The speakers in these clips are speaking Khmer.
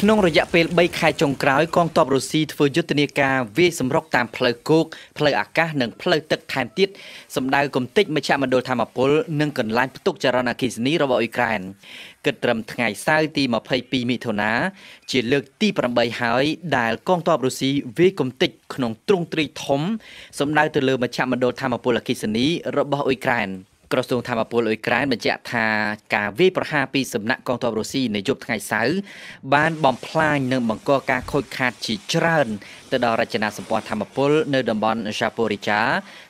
ក្នុងរយៈពេល3ខែចុងក្រោយកងទ័ពរុស្ស៊ីធ្វើយុទ្ធនាការវាយសម្រុកតាមផ្លូវគោកផ្លូវអាកាសនិងផ្លូវទឹកថែមទៀតសម្ដៅគំតិចមជ្ឈមណ្ឌលធម្មពលនិងកន្លែងផ្ទុកចរន្តអគ្គិសនីរបស់អ៊ុយក្រែនគិតត្រឹមថ្ងៃសៅរ៍ទី22មិថុនាជាលើកទី8ហើយដែលកងទ័ពរុស្ស៊ីវាយគំតិចក្នុងទ្រង់ទ្រាយធំសម្ដៅទៅលើមជ្ឈមណ្ឌលធម្មពលអគ្គិសនីរបស់អ៊ុយក្រែន។ ក្រសួងធម្មពលអ៊ុយក្រែនបញ្ជាក់ថាការវាយប្រហារពីសំណាក់កងទ័ពរុស្ស៊ីនៅយប់ថ្ងៃសៅរ៍បានបំផ្លាញនិងបង្កការខូចខាតជាច្រើនទៅដល់រចនាសម្ព័ន្ធធម្មពលនៅតំបន់ Zaporizhzhia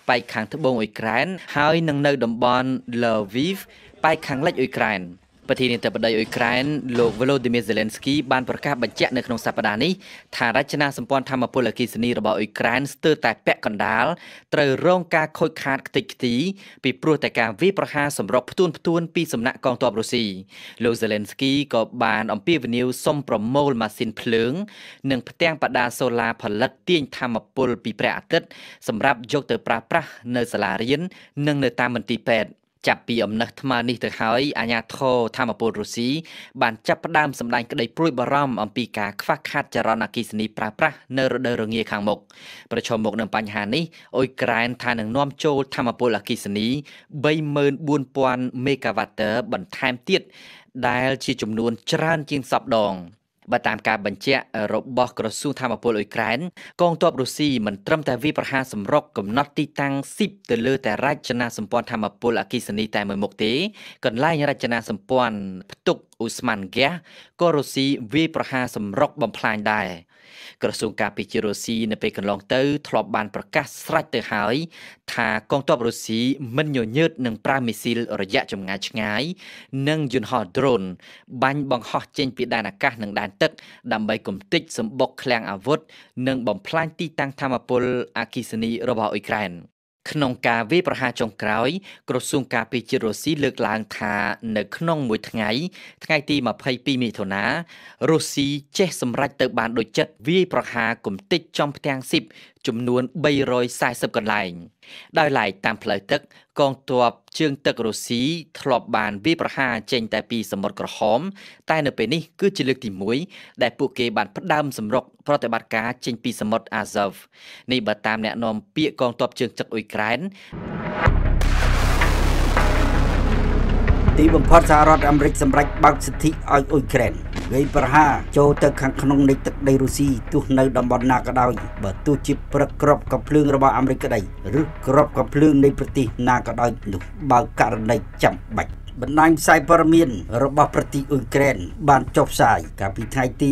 ប៉ែកខាងត្បូងអ៊ុយក្រែនហើយនិងនៅតំបន់ Lviv ប៉ែកខាងលិចអ៊ុយក្រែន។ ប្រធានាធិបតីអ៊ុយក្រែនលោក Volodymyr Zelensky បានប្រកាសបញ្ជាក់នៅក្នុងសប្តាហ៍នេះថារចនាសម្ព័ន្ធធម្មពលអគ្គិសនីរបស់អ៊ុយក្រែនស្ទើរតែពាក់កណ្ដាលត្រូវរងការខូចខាតខ្ទេចខ្ទីពីព្រោះតែការវាយប្រហារសម្រុកផ្ទួនផ្ទួនពីសំណាក់កងទ័ពរុស្ស៊ីលោក Zelensky ក៏បានអំពាវនាវសុំប្រមូលម៉ាស៊ីនភ្លើង និងផ្ទាំងបដាសូឡាផលិតទាញធម្មពលពីព្រះអាទិត្យសម្រាប់យកទៅប្រើប្រាស់នៅសាលារៀននិងនៅតាមមន្ទីរពេទ្យ ចាប់ពីអំណះថ្មនេះទៅហើយអាញាធរធម្មពលរុស្ស៊ីបានចាប់ផ្ដើមសម្ដែងក្តីព្រួយបារម្ភអំពីការខ្វះខាតចរន្តអគ្គិសនីប្រើប្រាស់នៅរដូវរងាខាងមុខប្រឈមមុខនឹងបញ្ហានេះអ៊ុយក្រែនថានឹងនាំចូលធម្មពលអគ្គិសនី34000មេហ្គាវ៉ាត់បន្ថែមទៀតដែលជាចំនួនច្រើនជាងសពដង បើតាមការបញ្ជាក់របស់ក្រសួងធម្មពលអ៊ុយក្រែនកងទ័ពរុស្ស៊ីមិនត្រឹមតែវាយប្រហារសម្រុកកំណត់ទីតាំងស៊ីបទៅលើតែរចនាសម្ព័ន្ធធម្មពលអគ្គិសនីតែមួយមុខទេកន្លែងរចនាសម្ព័ន្ធផ្ទុកអ៊ូស្មានហ្គាសក៏រុស្ស៊ីវាយប្រហារសម្រុកបំផ្លាញដែរ ក្រសួងការពារជាតិរុស្ស៊ីនៅពេលកន្លងទៅធ្លាប់បានប្រកាសស្រេចទៅហើយ ថាកងទ័ពរុស្ស៊ីមិនញញើតនឹងប្រើមីស៊ីលរយៈចម្ងាយឆ្ងាយ និងយន្តហោះ drone បាញ់បង្ហោះចេញពីដែនអាកាសនិងដែនទឹក ដើម្បីគំទេចសម្បុកឃ្លាំងអាវុធនិងបំផ្លាញទីតាំងធម្មពលអគ្គិសនីរបស់អ៊ុយក្រែន ក្នុងការវាយប្រហារចុងក្រោយ ក្រសួងការពារជាតិរុស្ស៊ីលើកឡើងថានៅក្នុងមួយថ្ងៃ ថ្ងៃទី22មិថុនារុស្ស៊ីចេះសម្រេចទៅបានដូចចិត្តវាយប្រហារគំតិចចំផ្ទាំងស៊ីប ចំនួន340កន្លែង ដោយឡែកតាមផ្លូវទឹក កងទ័ពជើងទឹករុស្ស៊ីធ្លាប់បានវាយប្រហារចេញតែពីសមុទ្រក្រហម តែនៅពេលនេះគឺជាលើកទី1ដែលពួកគេបានផ្ដើមសម្រុកប្រតិបត្តិការចេញពីសមុទ្រ Azov នេះបើតាមអ្នកនាំពាក្យកងទ័ពជើងទឹកអ៊ុយក្រែនទីបំផុតសហរដ្ឋអាមេរិកសម្រេចបើកសិទ្ធិឲ្យអ៊ុយក្រែន វាយប្រហារចូលទៅខាងក្នុងនៃទឹកដីរុស្ស៊ីទោះនៅតំបន់ណាក៏ដោយបើទោះជាព្រឹកក្របកំភ្លើងរបស់អាមេរិកក្តីឬក្របកំភ្លើងនៃប្រទេសណាក៏ដោយនោះបើករណីចាំបាច់បណ្ដាញផ្សាយព័ត៌មានរបស់ប្រទេសអ៊ុយក្រែនបានចុះផ្សាយកាលពីថ្ងៃទី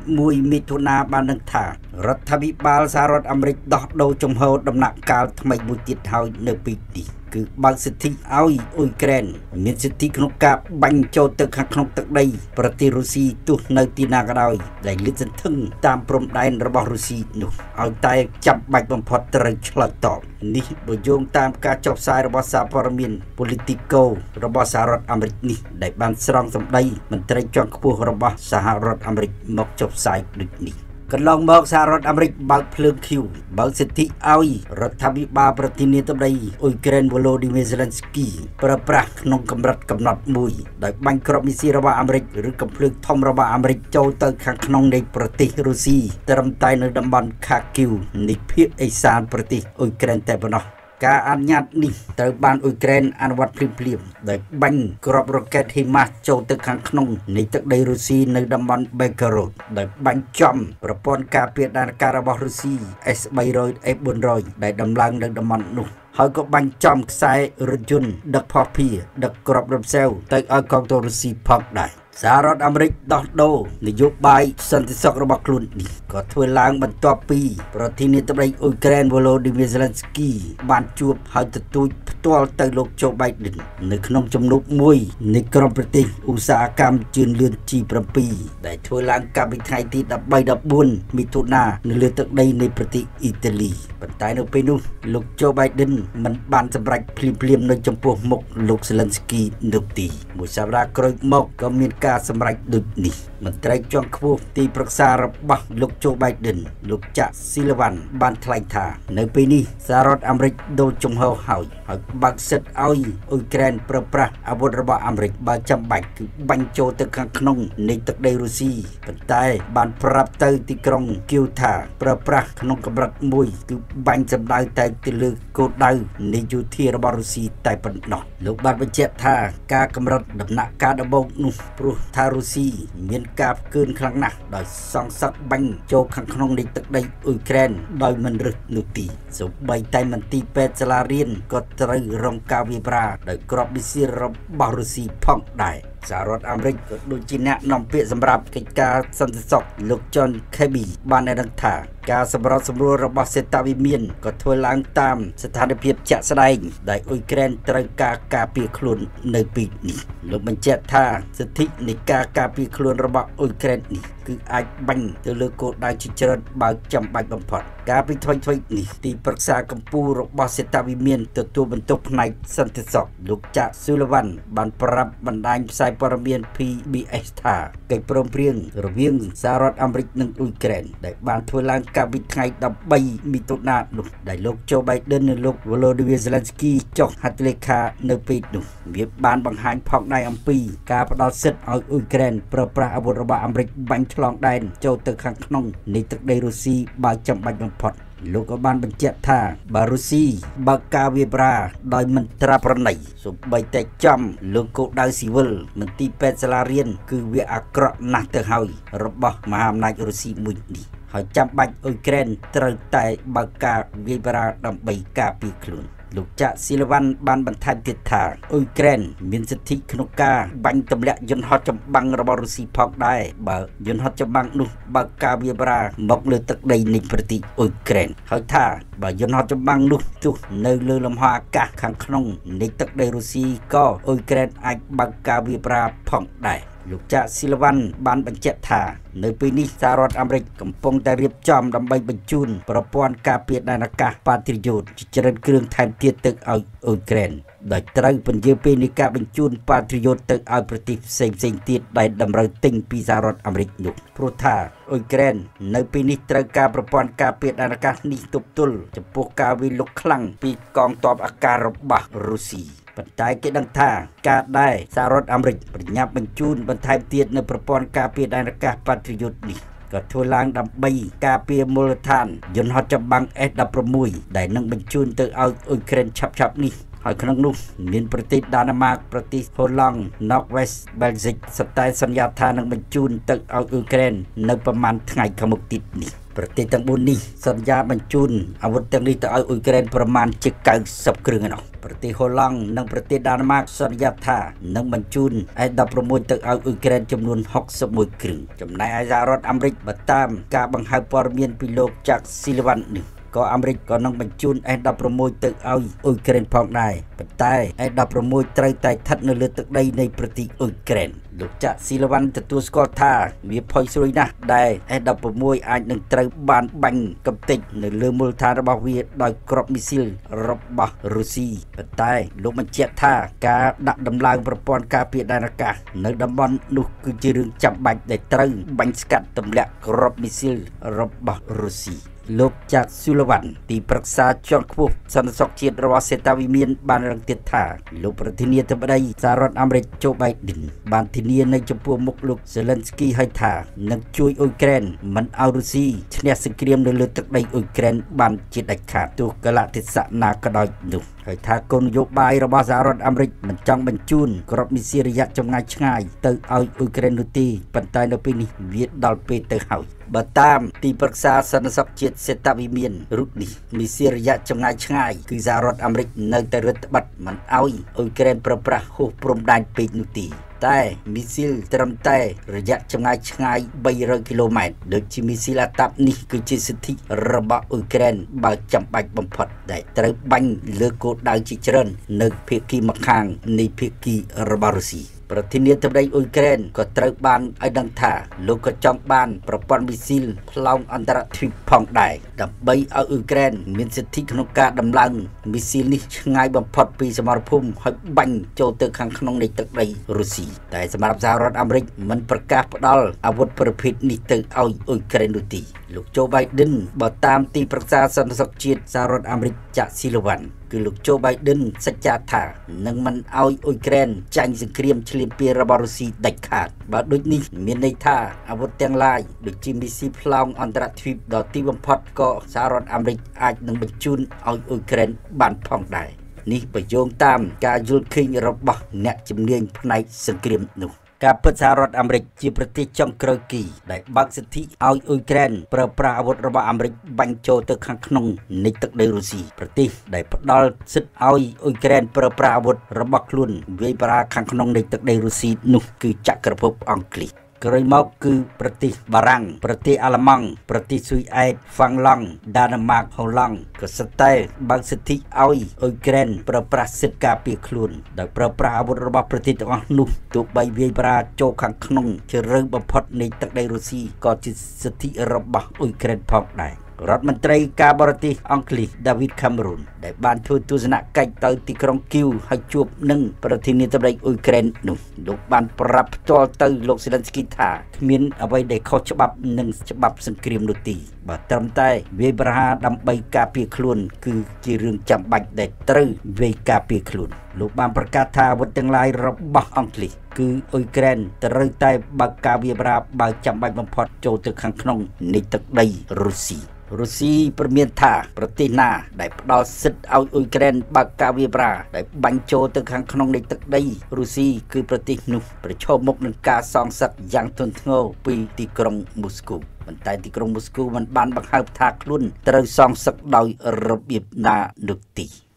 21មិថុនាបានដឹងថារដ្ឋាភិបាលសហរដ្ឋអាមេរិកដោះដូរជំហរដំណាក់កាលថ្មីមួយទៀតហើយនៅពីនេះ គឺបើកសិទ្ធិឲ្យអ៊ុយក្រែនមានសិទ្ធិក្នុងការបាញ់ចូលទៅខាងក្នុងទឹកដី ប្រទេសរុស្ស៊ីទោះនៅទីណាក៏ដោយដែលលាតសន្ធឹងតាមព្រំដែនរបស់រុស្ស៊ីនោះឲ្យតែចាំបាច់បំផុតត្រូវឆ្លើយតបនេះបើយោងតាមការចុះផ្សាយរបស់សារព័ត៌មាន Politico របស់សហរដ្ឋអាមេរិកនេះដែលបានស្រង់សម្ដីមន្ត្រីជាន់ខ្ពស់របស់សហរដ្ឋអាមេរិកមកចុះផ្សាយដូចនេះ កន្លងមកសហរដ្ឋអាមេរិកបើកភ្លើងឃីវបើកសិទ្ធិឲ្យរដ្ឋាភិបាលប្រធានាធិបតីអ៊ុយក្រែន Volodymyr Zelensky ប្រើប្រាស់ក្នុងកម្រិតកំណត់មួយដោយបាញ់គ្រាប់មីស៊ីរបស់អាមេរិកឬកំភ្លើងធំរបស់អាមេរិកចូលទៅខាងក្នុងនៃប្រទេសរុស្ស៊ីត្រឹមតែនៅតំបន់ Kharkiv នៃភាគឦសានប្រទេសអ៊ុយក្រែនតែប៉ុណ្ណោះ ការអនុញ្ញាតនេះត្រូវបានអ៊ុយក្រែនអនុវត្តភ្លាមៗដោយបាញ់គ្រាប់រ៉ុកែតហ៊ីម៉ាស់ចូលទៅខាងក្នុងនៃទឹកដីរុស្ស៊ីនៅតំបន់ Belgorod ដោយបាញ់ចំប្រព័ន្ធការពារដែនអាកាសរបស់រុស្ស៊ី S300 F400 ដែលដំឡើងនៅតំបន់នោះហើយក៏បាញ់ចំខ្សែរថយន្តដឹកផោះភៀដឹកគ្រាប់រំសាវទៅឲ្យកងទ័ពរុស្ស៊ីផងដែរ សហរដ្ឋអាមេរិកដោះដូរនយោបាយសន្តិសុខរបស់ខ្លួននេះក៏ធ្វើឡើងបន្ទាប់ពី ប្រធានាធិបតីអ៊ុយក្រែន Volodymyr Zelensky បានជួបហើយទទូចផ្ទាល់ទៅលោក Joe Biden នៅក្នុងជំនួបមួយនៃក្រុមប្រទេសឧស្សាហកម្មជឿនលឿន G7 ដែលធ្វើឡើងកាលពីថ្ងៃទី13 14មិថុនានៅលើទឹកដីនៃប្រទេសអ៊ីតាលីប៉ុន្តែនៅពេលនោះលោក Joe Biden មិនបានសម្រេចភ្លាមៗនៅចំពោះមុខលោក Zelensky នោះទេមួយសប្តាហ៍ក្រោយមកក៏មានការសម្រេចដូចនេះមន្ត្រីជាន់ខ្ពស់ទីប្រឹក្សារបស់លោកโจ Biden លោកចាក់ស៊ីលវ៉ាន់បានថ្លែងថានៅពេលនេះសហរដ្ឋអាមេរិកដូរជំហរហើយហើយបើកសិទ្ធឲ្យអ៊ុយក្រែនប្រើប្រាស់អាវុធរបស់អាមេរិកបើចាំបាច់គឺបាញ់ចូលទៅខាងក្នុងនៃទឹកដីរុស្ស៊ីប៉ុន្តែបានប្រាប់ទៅទីក្រុងគៀវថាប្រើប្រាស់ក្នុងកម្រិតមួយគឺបាញ់សម្ដៅតែទៅលើគោលដៅនៃយោធារបស់រុស្ស៊ីតែប៉ុណ្ណោះលោកបានបញ្ជាក់ថាការកម្រិតដំណាក់កាលដំបូងនោះព្រោះថារុស្ស៊ីមានការផ្កើនខ្លាំងណាស់ដោយសង្សឹកបាញ់ចូលខាងក្នុងនៃទឹកដីអ៊ុយក្រែនដោយមិនរឹសនោះទីសូម្បីតែមន្ទីរពេទ្យសាលារៀនក៏ត្រូវរងការវាយប្រាដោយគ្រាប់មីស៊ីលរបស់រុស្ស៊ីផងដែរសហរដ្ឋអាមេរិកក៏ដូចជាអ្នកនាំពាក្យសម្រាប់កិច្ចការសន្តិសុខលោក John Kirby បានដឹងថា ការសម្របសម្រួលរបស់សេតាវិមានក៏ធ្វើឡើងតាមស្ថានភាពជាក់ស្ដែងដែលអ៊ុយក្រែនត្រូវការការពារខ្លួននៅពីនេះលោកបញ្ជាក់ថាសិទ្ធិនៃការការពារខ្លួនរបស់អ៊ុយក្រែននេះគឺអាចបាញ់ទៅលើគោលដៅជាច្រើនបើចាំបាច់បំផុតការពីថ្មីថ្មីនេះទីប្រឹក្សាកម្ពុជារបស់សេតាវិមានទទួលបន្ទុកផ្នែកសន្តិសុខលោកចាក់ស៊ូលវ៉ាន់បានប្រាប់បណ្ដាញផ្សាយព័ត៌មាន PBS ថាកិច្ចព្រមព្រៀងរវាងសហរដ្ឋអាមេរិកនិងអ៊ុយក្រែនដែលបានធ្វើឡើងកាលពីថ្ងៃ13មិថុនានោះដែលលោកโจ Biden និងលោក Volodymyr Zelensky ចុះហត្ថលេខានៅពេលនោះវាបានបង្ហាញផងដែរអំពីការផ្ដល់សិទ្ធិឲ្យអ៊ុយក្រែនប្រើប្រាស់អាវុធរបស់អាមេរិកបាញ់ឆ្លងដែនចូលទៅខាងក្នុងនៃទឹកដីរុស្ស៊ីបើចាំបាច់បំផុតលោកក៏បានបញ្ជាក់ថាបារុស៊ីបើកការវាប្រាដោយមិនត្រាប្រណីសូម្បីតែចំលោកគោដៅស៊ីវិលមន្ទីរពេទ្យសាលារៀនគឺវាអាក្រក់ណាស់ទៅហើយរបស់មហាអំណាចរុស្ស៊ីមួយនេះ ហើយចាំបាច់អ៊ុយក្រែនត្រូវតែបើកការវាយប្រាដើម្បីការពារខ្លួនលោកចាក់ស៊ីលវ៉ាន់បានបន្ថែមទៀតថាអ៊ុយក្រែនមានសិទ្ធិក្នុងការបាញ់ទម្លាក់យន្តហោះចម្បាំងរបស់រុស្ស៊ីផងដែរបើយន្តហោះចម្បាំងនោះបើកការវាប្រាមកលើទឹកដីនៃប្រទេសអ៊ុយក្រែនហើយថាបើយន្តហោះចម្បាំងនោះទោះនៅលើលំហអាកាសខាងក្នុងនៃទឹកដីរុស្ស៊ីក៏អ៊ុយក្រែនអាចបើកការវាប្រាផងដែរ លោកចាក់ស៊ីលវ៉ាន់បានបញ្ជាក់ថា នៅពេលនេះសហរដ្ឋអាមេរិកកំពុងតែរៀបចំដើម្បីបញ្ជូនប្រព័ន្ធការពារដែនអាកាសប៉ាត្រីយ៉ូតជាច្រើនគ្រឿងថែមទៀតទៅឲ្យអ៊ុយក្រែនដែលត្រូវពន្យាពេលនៃការបញ្ជូនប៉ាត្រីយ៉ូតទៅឲ្យប្រទេសផ្សេងផ្សេងទៀតដែលតម្រូវទិញពីសហរដ្ឋអាមេរិកនោះព្រោះថាអ៊ុយក្រែននៅពេលនេះត្រូវការប្រព័ន្ធការពារដែនអាកាសនេះទប់ទល់ចំពោះការវាយលុកខ្លាំងពីកងទ័ពអាកាសរបស់រុស្ស៊ី ប៉ុន្តែគេដឹងថាការដែលសហរដ្ឋអាមេរិកប្រញាប់បញ្ជូនបន្ថែមទៀតនៅប្រព័ន្ធការពារដែនអាកាសប៉ាត្រីយុទ្ធនេះក៏ធ្វើឡើងដើម្បីការពារមូលដ្ឋានយន្តហោះចម្បាំង S16 ដែលនឹងបញ្ជូនទៅឲ្យអ៊ុយក្រែនឆាប់ៗនេះហើយក្នុងនោះមានប្រទេសដាណឺម៉ាកប្រទេសហូឡង់ Northwest Belgium សតែសន្យាថានឹងបញ្ជូនទៅឲ្យអ៊ុយក្រែននៅប្រមាណថ្ងៃខាងមុខទៀតនេះ ប្រទេសទាំង4នេះសន្យាបញ្ជូនអាវុធទាំងនេះទៅឲ្យអ៊ុយក្រែនប្រមាណជា90គ្រឿងឯណោះប្រទេសហូឡង់និងប្រទេសដាណឺម៉ាកសន្យាថានឹងបញ្ជូន S16 ទៅឲ្យអ៊ុយក្រែនចំនួន61គ្រឿងចំណែកឯសហរដ្ឋអាមេរិកបើតាមការបង្ហើបព័ត៌មានពីលោកចាក់ស៊ីលវ៉ាន់នេះ ក៏អាមេរិកក៏នឹងបញ្ជូន S16 ទៅឲ្យអ៊ុយក្រែនផងដែរប៉ុន្តែ S16 ត្រូវតែស្ថិតនៅលើទឹកដីនៃប្រទេសអ៊ុយក្រែនលោកចាក់ស៊ីលវ៉ាន់ទទួលស្គាល់ថាវាផុយស្រួយណាស់ដែល S16 អាចនឹងត្រូវបានបាញ់កំទេចនៅលើមូលដ្ឋានរបស់វាដោយគ្រាប់មីស៊ីលរបស់រុស្ស៊ីប៉ុន្តែលោកបញ្ជាក់ថាការដាក់ដំឡើងប្រព័ន្ធការពារដែនអាកាសនៅតំបន់នោះគឺជារឿងចាំបាច់ដែលត្រូវបាញ់ស្កាត់ទម្លាក់គ្រាប់មីស៊ីលរបស់រុស្ស៊ី លោកចាក់ស៊ូលវ៉ាន់ទីប្រឹក្សាជាន់ខ្ពស់សន្តិសុខជាតិរបស់សេតាវិមានបានរងទៀតថាលោកប្រធានាធិបតីសហរដ្ឋអាមេរិកโจ Biden បានធានានៅចំពោះមុខលោក Zelensky ឲ្យថានឹងជួយអ៊ុយក្រែនមិនឲ្យរុស្ស៊ីឈ្នះសង្គ្រាមនៅលើទឹកដីអ៊ុយក្រែនបានជាដាច់ខាតទោះកលៈទេសៈណាក៏ដោយនោះ ហើយថាគោលនយោបាយរបស់សហរដ្ឋអាមេរិកមិនចង់បញ្ជូនក្របមីស៊ីរយៈចម្ងាយឆ្ងាយទៅឲ្យអ៊ុយក្រែននោះទេប៉ុន្តែនៅពេលនេះវាដល់ពេលទៅហើយបើតាមទីប្រឹក្សាសន្តិសុខជាតិសេតវិមានរុកនេះមីស៊ីរយៈចម្ងាយឆ្ងាយគឺសហរដ្ឋអាមេរិកនៅតែរឹតបន្តឹងមិនឲ្យអ៊ុយក្រែនប្រើប្រាស់ហួសព្រំដែនពេកនោះទេ តែមីស៊ីលត្រឹមតែរយៈចម្ងាយឆ្ងាយ300គីឡូម៉ែត្រដូចជាមីស៊ីលអាតាប់នេះគឺជាសិទ្ធិរបស់អ៊ុយក្រែនបើចាំបាច់បំផុតដែលត្រូវបាញ់លើគោលដៅជាច្រើននៅភាគីម្ខាងនៃភាគីរបស់រុស្ស៊ី ប្រធានាធិបតីអ៊ុយក្រែនក៏ត្រូវបានឲ្យដឹងថាលោកក៏ចង់បានប្រព័ន្ធមីស៊ីលផ្លោងអន្តរទ្វីបផងដែរដើម្បីឲ្យអ៊ុយក្រែនមានសិទ្ធិក្នុងការដំឡើងមីស៊ីលនេះឆ្ងាយបំផុតពីសមរភូមិហើយបាញ់ចូលទៅខាងក្នុងនៃទឹកដីរុស្ស៊ីតែសម្រាប់សហរដ្ឋអាមេរិកមិនប្រកាសផ្ដល់អាវុធប្រភេទនេះទៅឲ្យអ៊ុយក្រែននោះទេលោកโจ Biden បើតាមទីប្រឹក្សាសន្តិសុខជាតិសហរដ្ឋអាមេរិកចាក់ស៊ីលវ៉ាន់គឺលោកโจ Biden សច្ចាថានឹងមិនឲ្យអ៊ុយក្រែនចាញ់សង្គ្រាមឈ្លានពានរបស់រុស្ស៊ីដាច់ខាតបើដូចនេះមានន័យថាអាវុធទាំងឡាយដូចជាមីស៊ីផ្លោងអន្តរទ្វីបដ៏ទីបំផុតក៏សហរដ្ឋអាមេរិកអាចនឹងបញ្ជូនឲ្យអ៊ុយក្រែនបានផងដែរនេះបញ្យោងតាមការយល់ឃើញរបស់អ្នកជំនាញផ្នែកសង្គ្រាមនោះ ការពិតសហរដ្ឋអាមេរិកជាប្រទេសចុងក្រោយគីដែលបើកសិទ្ធិឲ្យអ៊ុយក្រែនប្រើប្រាស់អាវុធរបស់អាមេរិកបាញ់ចូលទៅខាងក្នុងនៃទឹកដីរុស្ស៊ីប្រទេសដែលផ្ដល់សិទ្ធិឲ្យអ៊ុយក្រែនប្រើប្រាស់អាវុធរបស់ខ្លួនវាយប្រហារខាងក្នុងនៃទឹកដីរុស្ស៊ីនោះគឺចក្រភពអង់គ្លេស ក្រោយមកគឺប្រទេសបារាំងប្រទេសអាល្លឺម៉ង់ប្រទេសស៊ុយអែតហ្វាំងឡង់ដាណឺម៉ាកហូឡង់ក៏ស្ទើរបើកសិទ្ធិឲ្យអ៊ុយក្រែនប្រើប្រាស់សិទ្ធិការពារខ្លួនដោយប្រើប្រាស់អាវុធរបស់ប្រទេសទាំងអស់នោះទោះបីវាយប្រាចូលខាងក្នុងជ្រៅបំផុតនៃទឹកដីរុស្ស៊ីក៏ជាសិទ្ធិរបស់អ៊ុយក្រែនផងដែរ រដ្ឋមន្ត្រីការបរទេសអង់គ្លេស David Cameron ដែលបានធ្វើទស្សនកិច្ចទៅទីក្រុងគីវហើយជួបនឹងប្រធានាធិបតីអ៊ុយក្រែននោះលោកបានប្រាប់ផ្ទាល់ទៅលោក Zelensky ថាគ្មានអ្វីដែលខុសច្បាប់នឹងច្បាប់សង្គ្រាមនោះទេបើត្រឹមតែវាយប្រហារដើម្បីការពារខ្លួន គឺជារឿងចាំបាច់ដែលត្រូវវាយការពារខ្លួន លោកបានប្រកាសថាអាវុធទាំងឡាយរបស់អង់គ្លេសគឺអ៊ុយក្រែនត្រូវតែបើកការវាយប្រហារបើចាំបាច់បំផុតចូលទៅខាងក្នុងនៃទឹកដីរុស្ស៊ីរុស្ស៊ីព្រមានថាប្រទេសណា ដែលផ្ដល់សិទ្ធិឲ្យអ៊ុយក្រែនបើកការវាយប្រាដែលបាញ់ចូលទៅខាងក្នុងនៃទឹកដីរុស្ស៊ីគឺប្រទេសនោះប្រឈមមុខនឹងការសងសឹកយ៉ាងធ្ងន់ធ្ងរពីទីក្រុងមូស្គូប៉ុន្តែទីក្រុងមូស្គូមិនបានបង្ហើបថាខ្លួនត្រូវសងសឹកដោយរបៀបណានោះទេ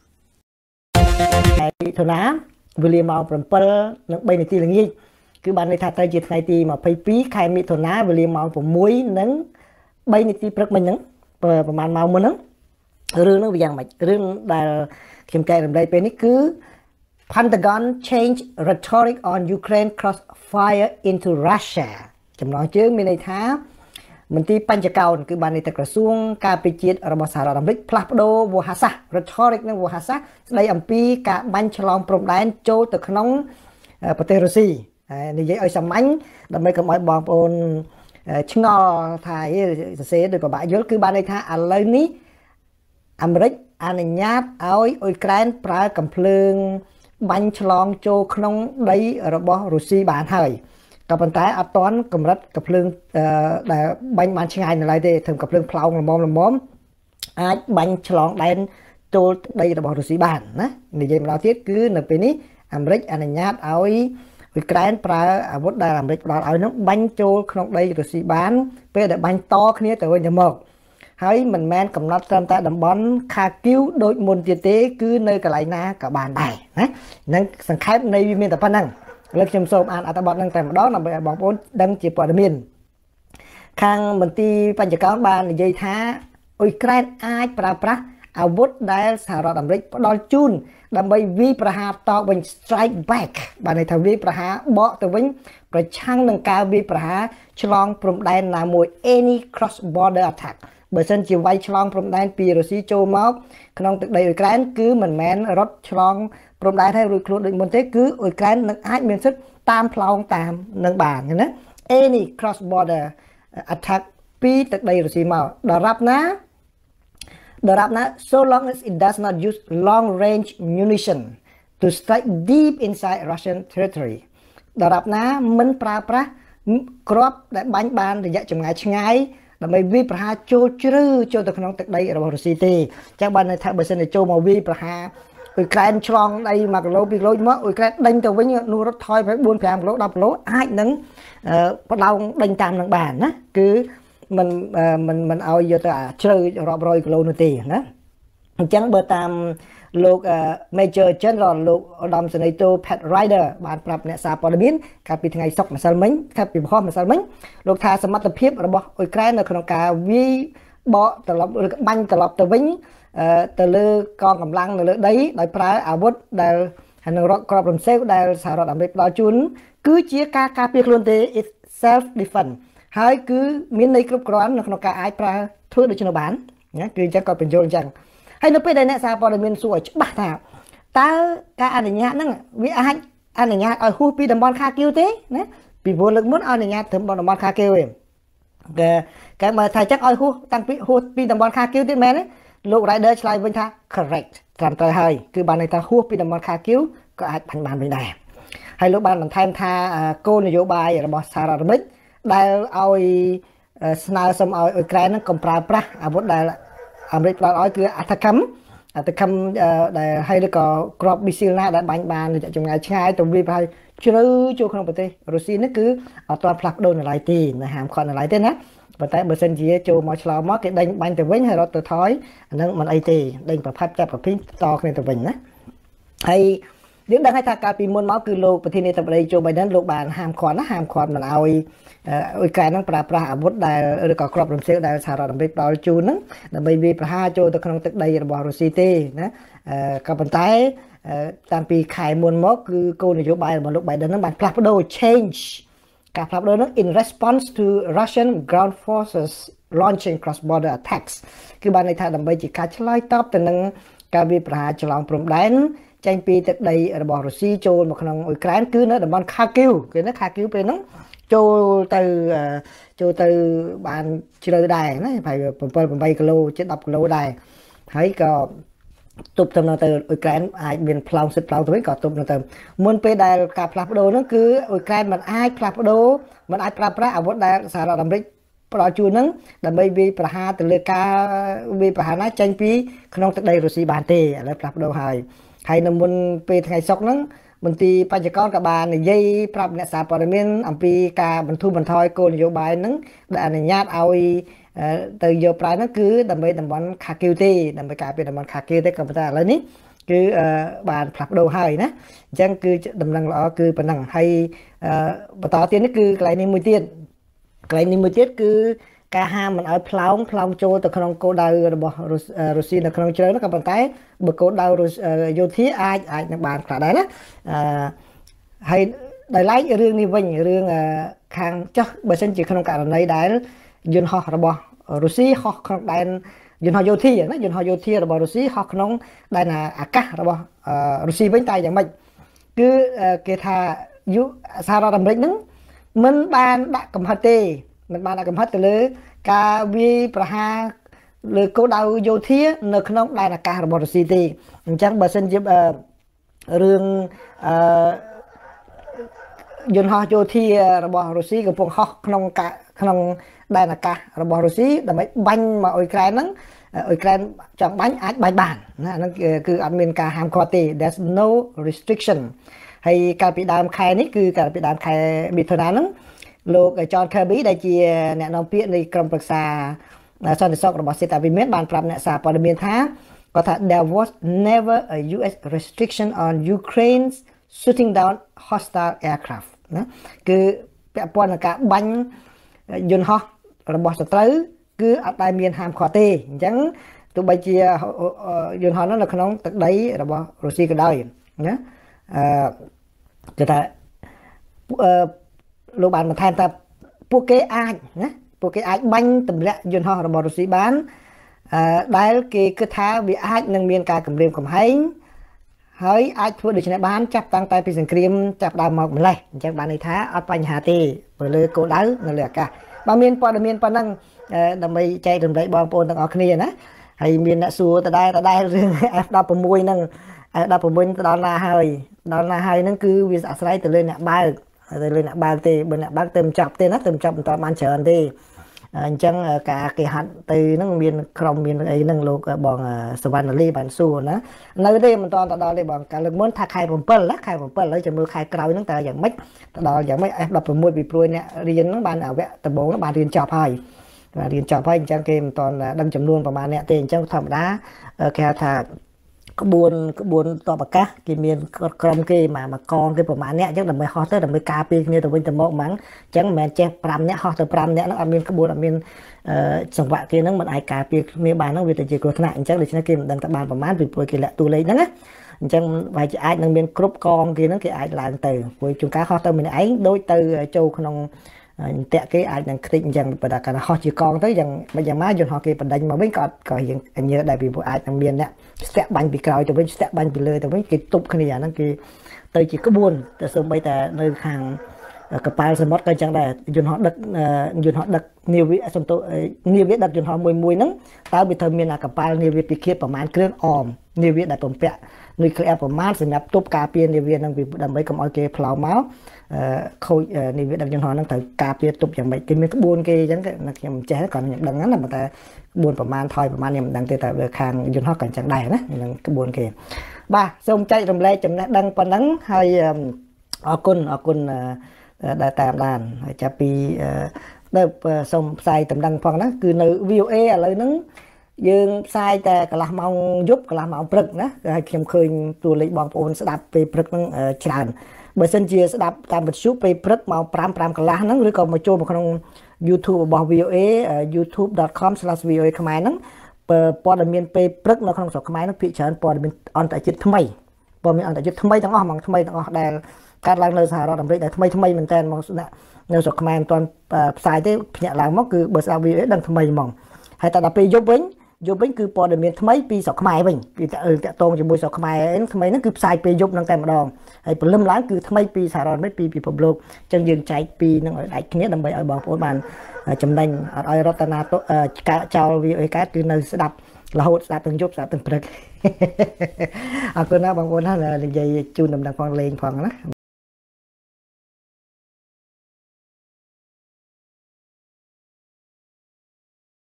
ថ្ងៃធនាវេលាម៉ោង7និង3នាទីល្ងាចគឺបានន័យថាទៅជាថ្ងៃទី22ខែមិថុនាវេលាម៉ោង6និង3នាទីព្រឹកមិញហ្នឹងប្រហែលម៉ោងមុនហ្នឹងរឿងហ្នឹងវាយ៉ាងម៉េចរឿងដែលខ្ញុំចែករំលែកពេលនេះគឺ Pentagon change rhetoric on Ukraine crossfire into Russia ចំណងជើងមានន័យថា មន្ទីរបញ្ចកោនគឺបានន័យថាក្រសួងការពារជាតិរបស់សហរដ្ឋអាមេរិកផ្លាស់ប្ដូរវោហាសាស្ត្រ rhetoric និងវោហាសាស្ត្រស្ដីអំពីការបាញ់ឆ្លងព្រំដែនចូលទៅក្នុងប្រទេសរុស្ស៊ីនិយាយឲ្យសាមញ្ញដើម្បីកុំឲ្យបងប្អូនឆ្ងល់ថាសរសេរដោយប្របាក់យល់គឺបានន័យថាឥឡូវនេះអាមេរិកអនុញ្ញាតឲ្យអ៊ុយក្រែនប្រើកំភ្លើងបាញ់ឆ្លងចូលក្នុងដីរបស់រុស្ស៊ីបានហើយ ក៏ប៉ុន្តែអត់ទាន់កម្រិតកំភ្លើងដែលបាញ់បានឆ្ងាយនៅឡើយទេធ្វើកំភ្លើងផ្លោងល្មមល្មមអាចបាញ់ឆ្លងដែនចូលដីរបស់រុស្ស៊ីបានណានិយាយម្ដងទៀតគឺនៅពេលនេះអាមេរិកអនុញ្ញាតឲ្យអ៊ុយក្រែនប្រើអាវុធដែលអាមេរិកផ្ដល់ឲ្យនឹងបាញ់ចូលក្នុងដីរុស្ស៊ីបាន ពេលដែលបាញ់តគ្នាទៅវិញទៅមកហើយមិនមែនកំណត់ត្រឹមតែតំបន់ខាគីវដូចមុនទៀតទេ គឺនៅកន្លែងណាក៏បានដែរណានឹងសង្ខេបនៃវាមានតែប៉ុណ្្នឹង ឥឡូវខ្ញុំសូមអានអត្ថបទហ្នឹងតែម្ដងដើម្បីឲ្យបងប្អូនដឹងជាព័ត៌មានខាងមន្ទីរបញ្ចកោណបាននិយាយថាអ៊ុយក្រែនអាចប្រើប្រាស់អាវុធដែលសហរដ្ឋអាមេរិកផ្ដល់ជូនដើម្បីវាយប្រហារតបវិញ strike back បានន័យថាវាយប្រហារបកទៅវិញ ប្រឆាំងនឹងការវាយប្រហារឆ្លងព្រំដែនណាមួយ any cross border attack បើសិនជាវាយឆ្លងព្រំដែនពីរុស្ស៊ីចូលមកក្នុងទឹកដីអ៊ុយក្រែនគឺមិនមែនរត់ឆ្លងព្រំដែនឲ្យរួចខ្លួនដូចមុនទេគឺអ៊ុយក្រែននឹងអាចមានសិទ្ធិតាមផ្លោងតាមនឹងបានណា any cross border attack ពីទឹកដីរុស្ស៊ីមកដល់រាប់ណាដរាបណា so long as it does not use long range munition to strike deep inside Russian territory ដរាបណាមិនប្រើប្រាស់គ្រាប់ដែលបាញ់បានរយៈចម្ងាយឆ្ងាយ ដើម្បីវាយប្រហារចូលជ្រៅចូលទៅក្នុងទឹកដីរបស់រុស្ស៊ីទេចឹងបានន័យថាបើសិនជាចូលមកវាយប្រហារអ៊ុយក្រែនឆ្លងដី1គីឡូ2គីឡូមកអ៊ុយក្រែនដេញទៅវិញនោះរត់ថយទៅ4 5គីឡូ10គីឡូអាចនឹងបដោងដេញតាមនឹងបានណាគឺមិនមិនមិនឲ្យយកទៅជ្រៅរាប់រយគីឡូនោះទេណាអញ្ចឹងបើតាម លោក Major General លោកឧត្តមសេនីយ៍តូ Pat Ryder បានប្រាប់អ្នកសារព័ត៌មានកាលពីថ្ងៃសុក្រម្សិលមិញកាលពីព្រោះម្សិលមិញលោកថាសមត្ថភាពរបស់អ៊ុយក្រែននៅក្នុងការវាយបកត្រឡប់ឬបាញ់ត្រឡប់ទៅវិញទៅលើកងកម្លាំងនៅលើដីដោយប្រើអាវុធដែលហើយនឹងរដ្ឋក្របរំសេវដែលសហរដ្ឋអាមេរិកផ្ដល់ជូនគឺជាការការពារខ្លួនទេ it self defense ហើយគឺមានន័យគ្រប់គ្រាន់នៅក្នុងការអាចប្រើធ្វើដូច្នោះបានណាគឺអញ្ចឹងក៏បញ្យល់អញ្ចឹង ហើយនៅពេលដែលអ្នកសារព័ត៌មានសួរឲ្យច្បាស់ថាតើការអនុញ្ញាតហ្នឹងវាអាចអនុញ្ញាតឲ្យហួសពីតំបន់ខាគីវទេណាពីព្រោះលើកមុនអនុញ្ញាតត្រឹមតំបន់ខាគីវទេគេគេបើថាចឹងឲ្យហួសតាំងពីហួសពីតំបន់ខាគីវទៀតមែនទេលោក rider ឆ្លើយវិញថា correct ត្រឹមត្រូវហើយគឺបានន័យថាហួសពីតំបន់ខាគីវក៏អាចបាញ់បានវិញដែរហើយលោកបានបន្ថែមថាគោលនយោបាយរបស់សហរដ្ឋអាមេរិកដែលឲ្យស្នើសុំឲ្យអ៊ុយក្រែននឹងកុំប្រើប្រាស់អាវុធដែល អាមេរិកផ្ដល់ឲ្យគឺអធកម្មអធកម្មដែលហើយឬក៏ក្របមីស៊ីលណាដែលបាញ់បានរយៈចម្ងាយឆ្ងាយទៅវាប្រហែលជ្រៅចូលក្នុងប្រទេសរុស្ស៊ីនេះគឺអត់ទាន់ផ្លាស់ប្ដូរនៅឡើយទេនៅហាមឃាត់នៅឡើយទេណាប៉ុន្តែបើសិនជាចូលមកឆ្លោមកគេដេញបាញ់ទៅវិញហើយរត់ទៅថយអានឹងមិនអីទេដេញប្រផាត់ចាប់ប្រភេទតគ្នាទៅវិញណាហើយ យើងដឹងថាកាលពីមុនមកគឺលោកប្រធានាធិបតីโจ Biden លោកបានហាមឃាត់ណាហាមឃាត់មិនឲ្យអ៊ុយក្រែននឹងប្រើប្រាស់អាវុធដែលឬក៏ក្របរំសៀលដែលសហរដ្ឋអាមេរិកផ្ដល់ជូនហ្នឹងដើម្បីវាប្រហារចូលទៅក្នុងទឹកដីរបស់រុស្ស៊ីទេណាក៏ប៉ុន្តែតាំងពីខែមុនមកគឺគោលនយោបាយរបស់លោក Biden ហ្នឹងបានផ្លាស់ប្ដូរ change ការផ្លាស់ប្ដូរហ្នឹង in response to Russian ground forces launching cross border attacks គឺបានន័យថាដើម្បីជាការឆ្លើយតបទៅនឹងការវាប្រហារឆ្លងព្រំដែន ចេញពីទឹកដីរបស់រុស្ស៊ីចូលមកក្នុងអ៊ុយក្រែនគឺនៅតំបន់ខាគីវគេនៅខាគីវពេលហ្នឹងចូលទៅចូលទៅបានជ្រៅដែរណាប្រហែល7 8គីឡូជិត10គីឡូដែរហើយក៏ទប់ទៅនៅទៅអ៊ុយក្រែនអាចមានផ្លោងសិតផ្លោងទៅវិញក៏ទប់នៅទៅមុនពេលដែលការផ្លាស់ប្ដូរហ្នឹងគឺអ៊ុយក្រែនមិនអាចផ្លាស់ប្ដូរមិនអាចប្រើប្រាស់អាវុធដែលសហរដ្ឋអាមេរិកផ្ដល់ជូនហ្នឹងដើម្បីវាប្រហារទៅលើការវាប្រហារណាចេញពីក្នុងទឹកដីរុស្ស៊ីបានទេឥឡូវផ្លាស់ប្ដូរហើយ ហើយនៅមុនពេលថ្ងៃសុក្រហ្នឹងមន្ទីរបញ្ចកោក៏បាននិយាយប្រាប់អ្នកសារព័ត៌មានអំពីការបន្ធូរបន្ថយគោលនយោបាយហ្នឹងដែលអនុញ្ញាតឲ្យទៅយកប្រើហ្នឹងគឺដើម្បីតំបន់ខាគីវទេដើម្បីការពារតំបន់ខាគីវទេក៏ប៉ុន្តែឥឡូវនេះគឺបានផ្លាស់ប្ដូរហើយណាអញ្ចឹងគឺដំណឹងល្អគឺប៉ុណ្ណឹងហើយបន្តទៀតនេះគឺកន្លែងនេះមួយទៀតកន្លែងនេះមួយទៀតគឺ ការហាមមិនឲ្យផ្លោងផ្លោងចូលទៅក្នុងគោលដៅរបស់រុស្ស៊ីនៅក្នុងជ្រៅនោះក៏ប៉ុន្តែបើគោលដៅយោធាអាចអាចនឹងបានខ្លះដែរណាអឺហើយដោយឡែករឿងនេះវិញរឿងខាងចោះបើសិនជាក្នុងករណីដែលយន្តហោះរបស់រុស្ស៊ីហោះក្នុងដែនយន្តហោះយោធាណាយន្តហោះយោធារបស់រុស្ស៊ីហោះក្នុងដែនអាកាសរបស់រុស្ស៊ីវិញតែយ៉ាងម៉េចគឺគេថាយុសហរដ្ឋអាមេរិកហ្នឹងមិនបានដាក់កំហិតទេ មិនបានដាក់កំហិតទៅលើការវាយប្រហារលើគោលដៅយោធា នៅក្នុងដែនអាកាសរបស់រុស្ស៊ីទេអញ្ចឹងបើសិនជារឿងអឺយន្តហោះយោធារបស់រុស្ស៊ីកំពុងហោះក្នុងក្នុងដែនអាកាសរបស់រុស្ស៊ីដើម្បីបាញ់មកអ៊ុយក្រែនហ្នឹងអ៊ុយក្រែនចង់បាញ់អាចបាញ់បានណាហ្នឹងគឺអត់មានការហាមឃាត់ទេ there's no restriction ហើយកាលពីដើមខែនេះគឺកាលពីដើមខែមិថុនាហ្នឹង លោក John Kirby ដែលជាអ្នកនាំពាក្យនៃក្រុមប្រឹក្សាសន្តិសុខរបស់សេតាវិមានបានប្រាប់អ្នកសារព័ត៌មានថាគាត់ថា there was never a US restriction on Ukraine's shooting down hostile aircraft ណាគឺពាក់ព័ន្ធនឹងការបាញ់យន្តហោះរបស់សត្រូវគឺអត់ដែលមានហាមឃាត់ទេអញ្ចឹងទោះបីជាយន្តហោះនោះនៅក្នុងទឹកដីរបស់រុស្ស៊ីក៏ដោយណាអឺគេថាអឺ លោកបានបន្ថែមថាពួកគេអាចណាពួកគេអាចបាញ់ទម្លាក់យន្តហោះរបស់រុស្ស៊ីបានអឺដែលគេគិតថាវាអាចនឹងមានការគម្រាមកំហែងហើយអាចធ្វើដូច្នេះបានចាប់តាំងតែពីសង្គ្រាមចាប់ដើមមកម្លេះអញ្ចឹងបានន័យថាអត់បញ្ហាទេទៅលើគោលដៅនៅលើអាកាសបើមានព័ត៌មានប៉ុណ្ណឹងដើម្បីចែករំលែកបងប្អូនទាំងអស់គ្នាណាហើយមានអ្នកសួរតដែលតដែលរឿង F16 ហ្នឹង F16 ទៅដល់ណាហើយដល់ណាហើយហ្នឹងគឺវាអាស្រ័យទៅលើអ្នកបើក ទៅលើអ្នកបើកទេបើអ្នកបើកទៅមិនចាប់ទេណាទៅមិនចាប់មិនតបានច្រើនទេអញ្ចឹងការគេហាត់ទៅហ្នឹងមានក្រុមមានអីហ្នឹងលោកបងសវណ្ណលីបានសួរណានៅទេមិនតទៅដល់ទេបងកាលលើកមុនថាខែ7ណាខែ7ឥឡូវចាំមើលខែក្រោយហ្នឹងតើយ៉ាងម៉េចទៅដល់យ៉ាងម៉េច F16 ពីព្រួយអ្នករៀនហ្នឹងបានអវៈដំបូងបានរៀនចប់ហើយបានរៀនចប់ហើយអញ្ចឹងគេមិនតដឹងចំនួនប្រហែលអ្នកទេអញ្ចឹងធម្មតាគេហៅថា ក្បួនក្បួនតបអាកាសគេមានក្រុមគេមកមកកងគេប្រហែលអ្នកអញ្ចឹងដើម្បីហោះទៅដើម្បីការពារគ្នាទៅវិញទៅមកហ្មងអញ្ចឹងមិនមែនចេះ5អ្នកហោះទៅ5អ្នកហ្នឹងអត់មានក្បួនអត់មានសង្វាក់គេហ្នឹងមិនអាចការពារគ្នាបានហ្នឹងវាទៅជាគ្រោះថ្នាក់អញ្ចឹងដូច្នេះគេមិនដឹងថាបានប្រហែលពីព្រោះគេលាក់តួលេខហ្នឹងណាអញ្ចឹងវាជាអាចនឹងមានគ្រប់កងគេហ្នឹងគេអាចឡើងទៅព្រោះជួនកាលហោះទៅម្នាក់ឯងដូចទៅចូលក្នុង តាក់គេអាចនឹងខ្ទេចអញ្ចឹងបើតែកាលហោះជាកងទៅយ៉ាងមិនយ៉ាងម៉េចយន្តហោះគេបណ្ដេញមកវិញក៏ក៏រៀងញើដែរពីព្រោះអាចនឹងមានអ្នកស្ទាក់បាញ់ពីក្រោយទៅវិញស្ទាក់បាញ់ពីលើទៅវិញគេទប់គ្នាអាហ្នឹងគេទៅជាក្បួនតែសូម្បីតែនៅខាងកប៉ាល់សមុទ្រក៏ចឹងដែរយន្តហោះដឹកយន្តហោះដឹកនាវាសន្ទុនាវាដឹកយន្តហោះមួយមួយហ្នឹងតើវាត្រូវមានអាកប៉ាល់នាវាពិឃាតប្រមាណគ្រឿងអមនាវាដែលបំពាក់នុយក្លេអ៊ែរប្រមាណសម្រាប់ទប់ការពារនាវាហ្នឹងដើម្បីកុំឲ្យគេផ្លោមក ខូចនាវាដឹកយន្តហោះហ្នឹងត្រូវការពារទប់យ៉ាងម៉េចគេមានក្បួនគេអញ្ចឹងខ្ញុំមិនចេះក៏ខ្ញុំដឹងណាប៉ុន្តែក្បួនប្រមាណថយប្រមាណខ្ញុំមិនដឹងទេតែខាងយន្តហោះក៏អញ្ចឹងដែរណានឹងក្បួនគេបាទសូមចែករំលែកចំណេះដឹងប៉ុណ្ណឹងហើយអរគុណអរគុណដែលតាមដានហើយចាប់ពីទៅសូមផ្សាយតំណែងផងណាគឺនៅ VOA ឥឡូវហ្នឹងយើងផ្សាយតែកន្លះម៉ោងយប់កន្លះម៉ោងព្រឹកណាហើយខ្ញុំឃើញតួលេខបងប្អូនស្ដាប់ពេលព្រឹកហ្នឹងច្រើន បើសិនជាស្ដាប់តាមវិទ្យុពេលព្រឹកម៉ោង5 5កន្លះហ្នឹងឬក៏មកចូលមកក្នុង YouTube របស់ VOA youtube.com/voa ខ្មែរហ្នឹងព័ត៌មានពេលព្រឹកនៅក្នុងស្រុកខ្មែរហ្នឹងភាគច្រើនព័ត៌មានអន្តរជាតិថ្មីព័ត៌មានអន្តរជាតិថ្មីទាំងអស់ហ្មងថ្មីទាំងអស់ដែលកើតឡើងនៅសហរដ្ឋអាមេរិកដែលថ្មីថ្មីមែនតើមកនៅស្រុកខ្មែរមិនទាន់ផ្សាយទេភ្ញាក់ឡើងមកគឺបើស្ដាប់ VOA ដឹងថ្មីហ្មងហើយតែដល់ពេលយប់វិញ យប់វិញគឺព័ត៌មានថ្មីពីស្រុកខ្មែរវិញគឺតកតងជាមួយស្រុកខ្មែរថ្មីហ្នឹងគឺផ្សាយពេលយប់ហ្នឹងតែម្ដងហើយព្រលឹមឡើងគឺថ្មីពីសហរដ្ឋអាមេរិកពីពិភពលោកអញ្ចឹងយើងចែកពីនឹងឲ្យដាច់គ្នាដើម្បីឲ្យបងប្អូនបានចំណេញអត់ឲ្យរតនាចោលវាអីកើតគឺនៅស្ដាប់រហូតស្ដាប់ទាំងយប់ស្ដាប់ទាំងព្រឹកអរគុណណាបងប្អូនណានិយាយជូនដំណឹងផងលេងផងណា